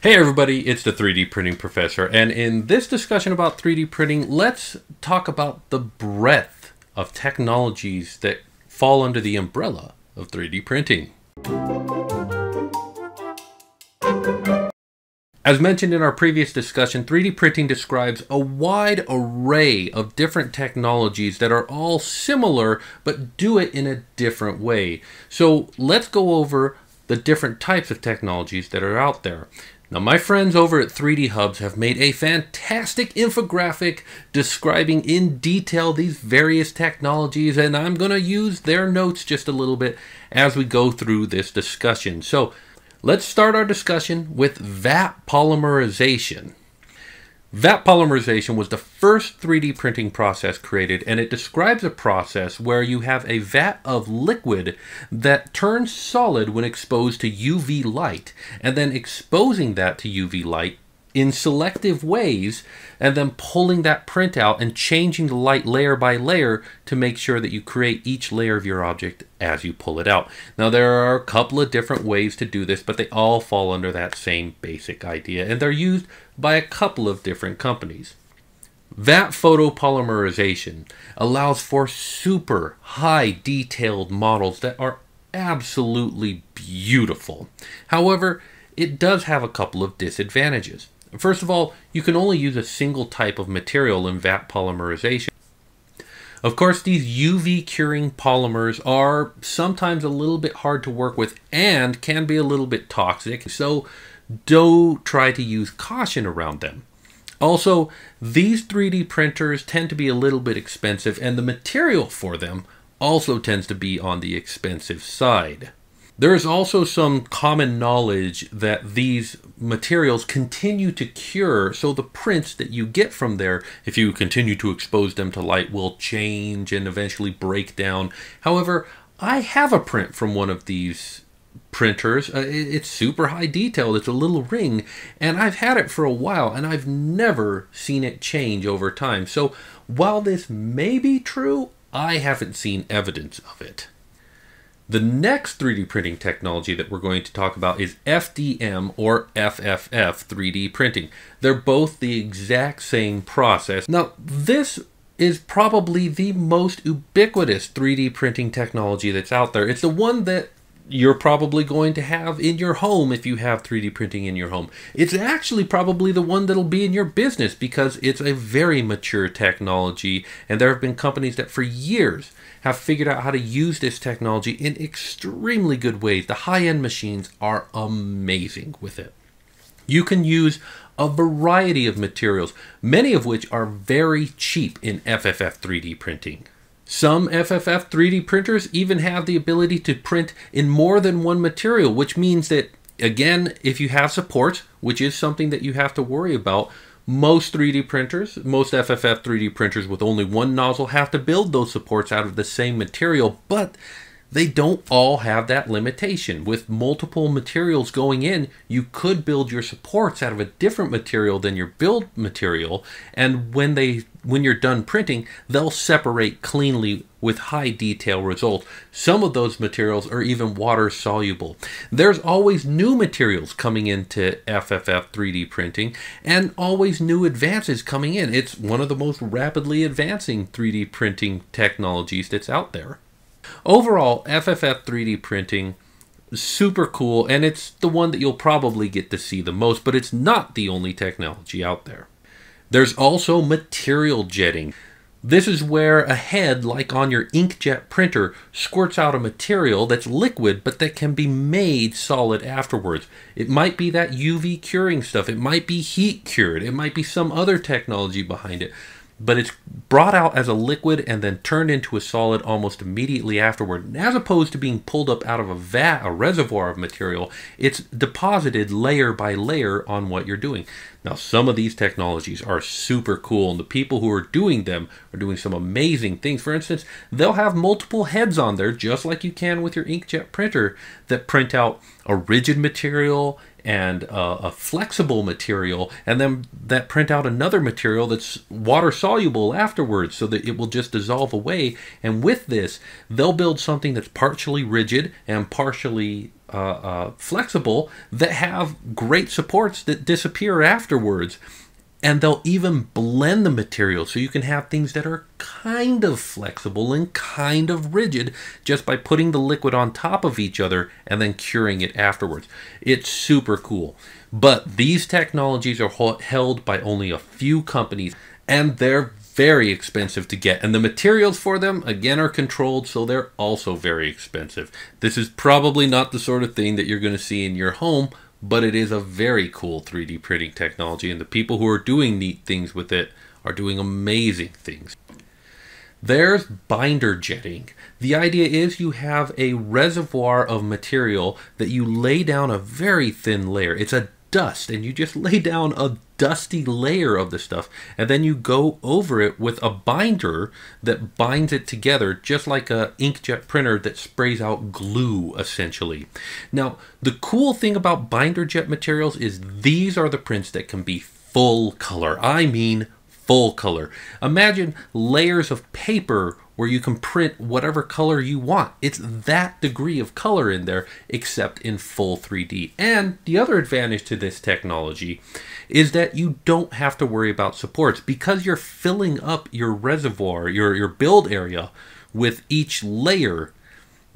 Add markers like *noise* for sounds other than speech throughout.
Hey everybody, it's the 3D Printing Professor, and in this discussion about 3D printing, let's talk about the breadth of technologies that fall under the umbrella of 3D printing. As mentioned in our previous discussion, 3D printing describes a wide array of different technologies that are all similar but do it in a different way. So let's go over the different types of technologies that are out there. Now, my friends over at 3D Hubs have made a fantastic infographic describing in detail these various technologies, and I'm going to use their notes just a little bit as we go through this discussion. So, let's start our discussion with vat polymerization. Vat polymerization was the first 3D printing process created, and it describes a process where you have a vat of liquid that turns solid when exposed to UV light, and then exposing that to UV light in selective ways and then pulling that print out and changing the light layer by layer to make sure that you create each layer of your object as you pull it out. Now there are a couple of different ways to do this, but they all fall under that same basic idea and they're used by a couple of different companies. Vat photopolymerization allows for super high detailed models that are absolutely beautiful. However, it does have a couple of disadvantages. First of all, you can only use a single type of material in vat polymerization. Of course, these UV curing polymers are sometimes a little bit hard to work with and can be a little bit toxic, so do try to use caution around them. Also, these 3D printers tend to be a little bit expensive, and the material for them also tends to be on the expensive side. There is also some common knowledge that these materials continue to cure, so the prints that you get from there, if you continue to expose them to light, will change and eventually break down. However, I have a print from one of these printers. Uh, it's super high detailed. It's a little ring, and I've had it for a while, and I've never seen it change over time. So while this may be true, I haven't seen evidence of it. The next 3D printing technology that we're going to talk about is FDM or FFF 3D printing. They're both the exact same process. Now, this is probably the most ubiquitous 3D printing technology that's out there. It's the one that you're probably going to have in your home if you have 3D printing in your home. It's actually probably the one that'll be in your business because it's a very mature technology, and there have been companies that for years have figured out how to use this technology in extremely good ways. The high end machines are amazing with it. You can use a variety of materials, many of which are very cheap in FFF 3D printing. Some FFF 3D printers even have the ability to print in more than one material, which means that, again, if you have support, which is something that you have to worry about, most 3D printers, most FFF 3D printers with only one nozzle have to build those supports out of the same material, but they don't all have that limitation. With multiple materials going in, you could build your supports out of a different material than your build material, and when they when you're done printing, they'll separate cleanly with high detail results. Some of those materials are even water soluble. There's always new materials coming into FFF 3D printing and always new advances coming in. It's one of the most rapidly advancing 3D printing technologies that's out there. Overall, FFF 3D printing super cool and it's the one that you'll probably get to see the most, but it's not the only technology out there. There's also material jetting. This is where a head, like on your inkjet printer, squirts out a material that's liquid but that can be made solid afterwards. It might be that UV curing stuff, it might be heat cured, it might be some other technology behind it but it's brought out as a liquid and then turned into a solid almost immediately afterward. As opposed to being pulled up out of a vat, a reservoir of material, it's deposited layer by layer on what you're doing. Now, some of these technologies are super cool, and the people who are doing them are doing some amazing things. For instance, they'll have multiple heads on there, just like you can with your inkjet printer, that print out a rigid material and uh, a flexible material, and then that print out another material that's water soluble afterwards so that it will just dissolve away. And with this, they'll build something that's partially rigid and partially uh, uh, flexible that have great supports that disappear afterwards. And they'll even blend the material so you can have things that are kind of flexible and kind of rigid just by putting the liquid on top of each other and then curing it afterwards. It's super cool. But these technologies are held by only a few companies and they're very expensive to get. And the materials for them, again, are controlled, so they're also very expensive. This is probably not the sort of thing that you're going to see in your home, but it is a very cool 3D printing technology, and the people who are doing neat things with it are doing amazing things. There's binder jetting. The idea is you have a reservoir of material that you lay down a very thin layer. It's a dust and you just *laughs* lay down a dusty layer of the stuff and then you go over it with a binder that binds it together just like a inkjet printer that sprays out glue essentially. Now the cool thing about binder jet materials is these are the prints that can be full color. I mean full color. Imagine layers of paper where you can print whatever color you want. It's that degree of color in there, except in full 3D. And the other advantage to this technology is that you don't have to worry about supports because you're filling up your reservoir, your, your build area, with each layer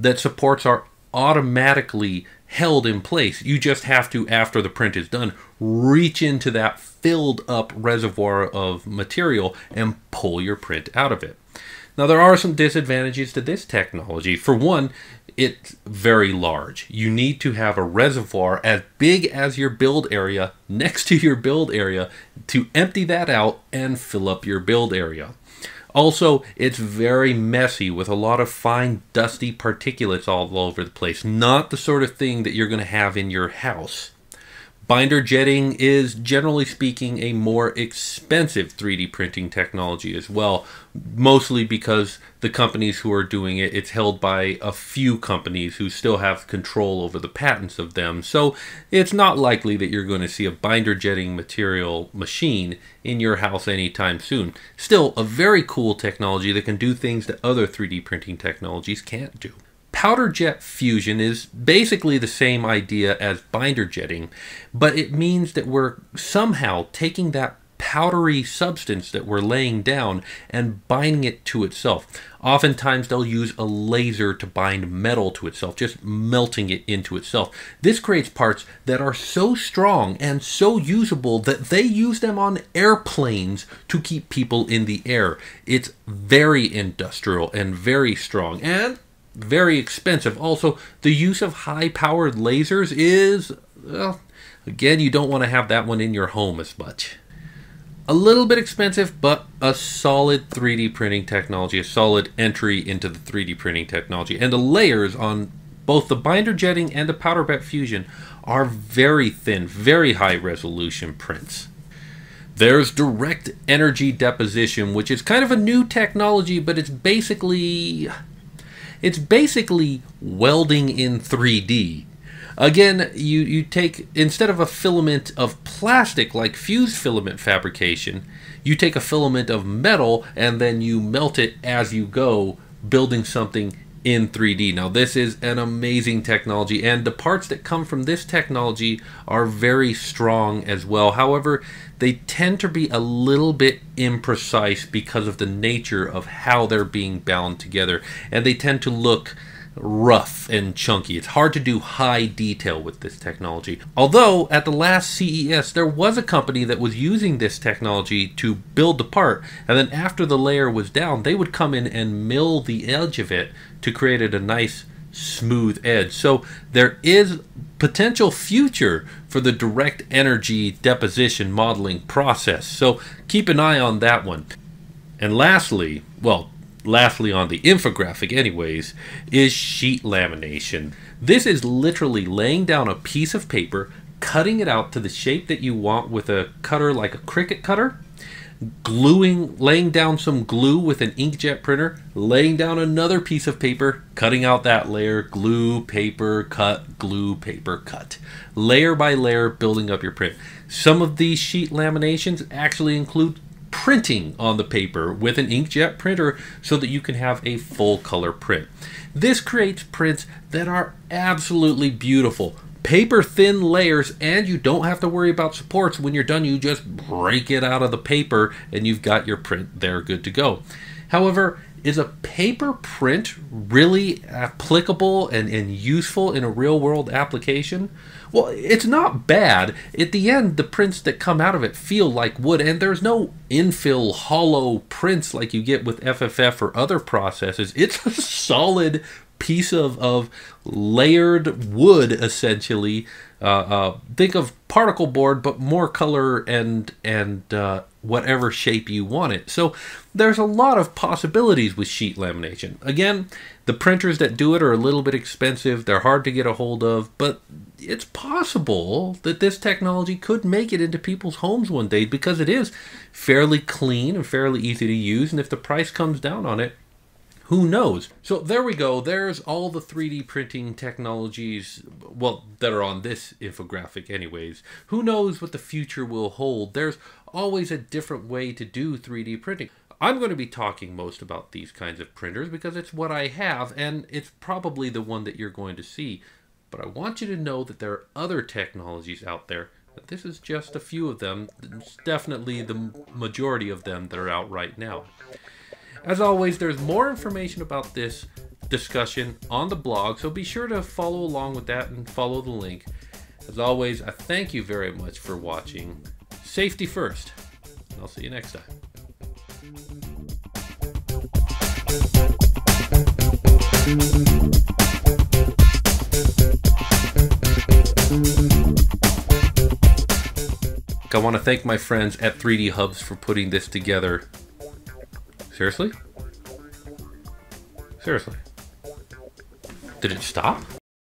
that supports are automatically held in place. You just have to, after the print is done, reach into that filled up reservoir of material and pull your print out of it. Now, there are some disadvantages to this technology. For one, it's very large. You need to have a reservoir as big as your build area next to your build area to empty that out and fill up your build area. Also, it's very messy with a lot of fine, dusty particulates all over the place. Not the sort of thing that you're going to have in your house. Binder jetting is, generally speaking, a more expensive 3D printing technology as well, mostly because the companies who are doing it, it's held by a few companies who still have control over the patents of them. So it's not likely that you're going to see a binder jetting material machine in your house anytime soon. Still, a very cool technology that can do things that other 3D printing technologies can't do. Powder jet fusion is basically the same idea as binder jetting, but it means that we're somehow taking that powdery substance that we're laying down and binding it to itself. Oftentimes they'll use a laser to bind metal to itself, just melting it into itself. This creates parts that are so strong and so usable that they use them on airplanes to keep people in the air. It's very industrial and very strong. And very expensive. Also, the use of high powered lasers is, well, again, you don't want to have that one in your home as much. A little bit expensive, but a solid 3D printing technology, a solid entry into the 3D printing technology. And the layers on both the binder jetting and the powder bed fusion are very thin, very high resolution prints. There's direct energy deposition, which is kind of a new technology, but it's basically it's basically welding in 3D. Again, you, you take, instead of a filament of plastic like fused filament fabrication, you take a filament of metal and then you melt it as you go, building something in 3D. Now, this is an amazing technology, and the parts that come from this technology are very strong as well. However, they tend to be a little bit imprecise because of the nature of how they're being bound together, and they tend to look rough and chunky. It's hard to do high detail with this technology. Although at the last CES there was a company that was using this technology to build the part and then after the layer was down they would come in and mill the edge of it to create it a nice smooth edge. So there is potential future for the direct energy deposition modeling process. So keep an eye on that one. And lastly, well, lastly on the infographic anyways, is sheet lamination. This is literally laying down a piece of paper, cutting it out to the shape that you want with a cutter like a Cricut cutter, gluing, laying down some glue with an inkjet printer, laying down another piece of paper, cutting out that layer, glue, paper, cut, glue, paper, cut. Layer by layer, building up your print. Some of these sheet laminations actually include printing on the paper with an inkjet printer so that you can have a full color print. This creates prints that are absolutely beautiful. Paper thin layers, and you don't have to worry about supports. When you're done, you just break it out of the paper and you've got your print there good to go. However, is a paper print really applicable and, and useful in a real world application? Well, it's not bad. At the end, the prints that come out of it feel like wood, and there's no infill hollow prints like you get with FFF or other processes. It's a *laughs* solid piece of, of layered wood, essentially. Uh, uh, think of particle board, but more color and and uh, whatever shape you want it. So there's a lot of possibilities with sheet lamination. Again, the printers that do it are a little bit expensive. They're hard to get a hold of, but it's possible that this technology could make it into people's homes one day because it is fairly clean and fairly easy to use. And if the price comes down on it, who knows? So there we go. There's all the 3D printing technologies, well, that are on this infographic, anyways. Who knows what the future will hold? There's always a different way to do 3D printing. I'm going to be talking most about these kinds of printers because it's what I have and it's probably the one that you're going to see. But I want you to know that there are other technologies out there. This is just a few of them. It's definitely the majority of them that are out right now. As always, there's more information about this discussion on the blog, so be sure to follow along with that and follow the link. As always, I thank you very much for watching. Safety first. I'll see you next time. I want to thank my friends at 3D Hubs for putting this together. Seriously? Seriously. Did it stop?